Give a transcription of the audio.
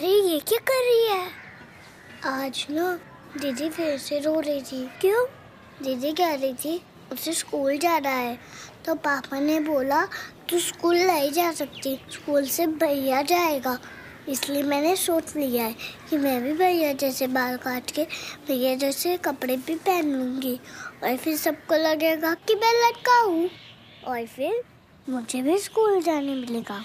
अरे, ये क्या कर रही है? आज ना दीदी फिर से रो रही थी। क्यों? दीदी कह रही थी, उसे स्कूल जाना है। तो पापा ने बोला, तू स्कूल नहीं जा सकती, स्कूल से भैया जाएगा। इसलिए मैंने सोच लिया है कि मैं भी भैया जैसे बाल काट के भैया जैसे कपड़े भी पहन लूँगी और फिर सबको लगेगा कि मैं लड़का हूँ। और फिर मुझे भी स्कूल जाने मिलेगा।